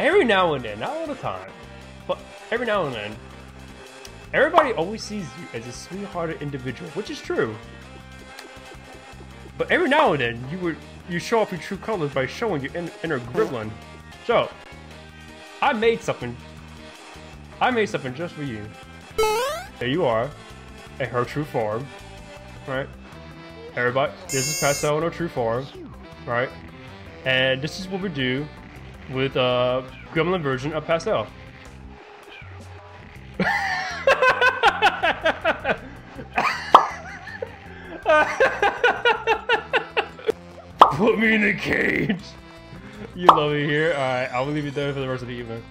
every now and then, not all the time, but every now and then, everybody always sees you as a sweethearted individual, which is true. But every now and then, you would you show off your true colors by showing your in, inner gremlin. So, I made something. I made something just for you. There you are, in her true form, right? Everybody, this is Pastel in her true form, right? And this is what we do with a gremlin version of Pastel. Put me in a cage! You love me here. Alright, I will leave you there for the rest of the evening.